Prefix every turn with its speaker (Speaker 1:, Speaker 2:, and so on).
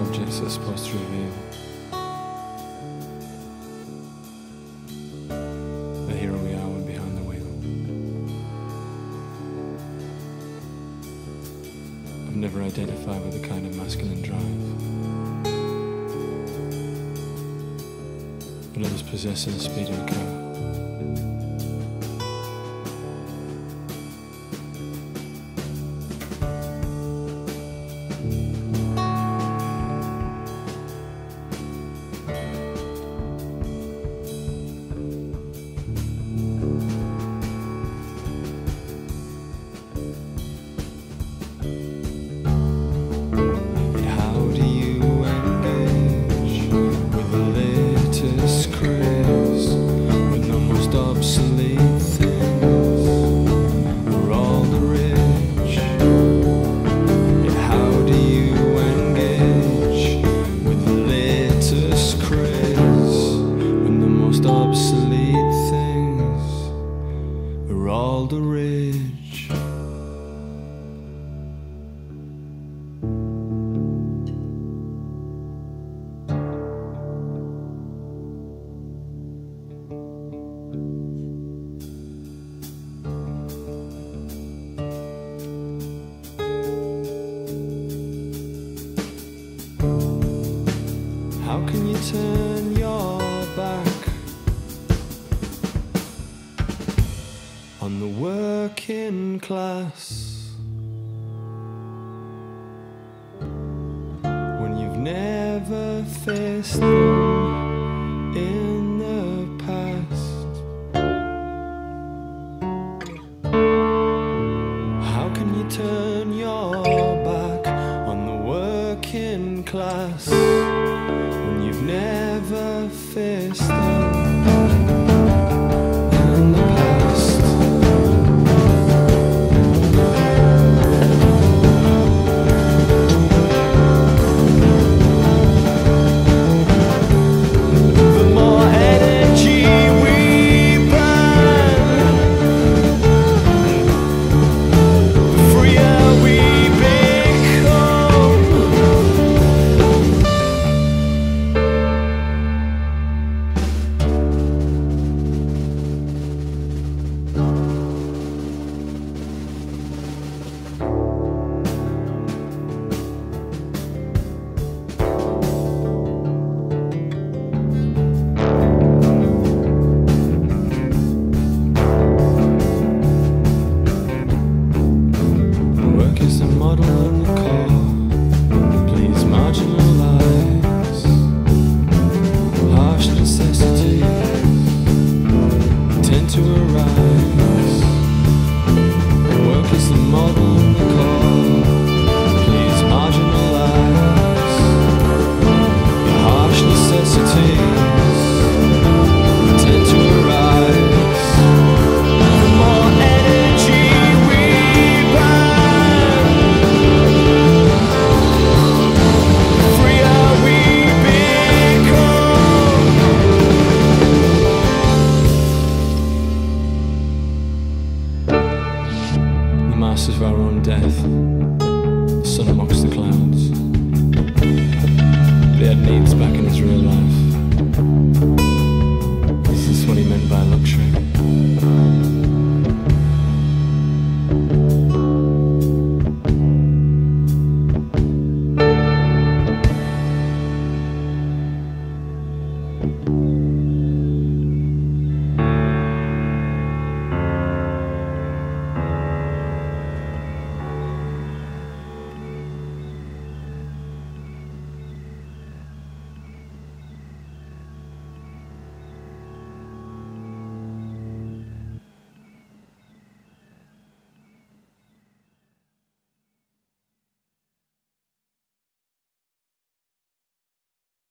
Speaker 1: objects are supposed to reveal. We are, behind the wheel. I've never identified with a kind of masculine drive. But I was possessing the speed of a car. In class when you've never faced. cost of our own death, sun amongst the clouds. But he had needs back in his real life.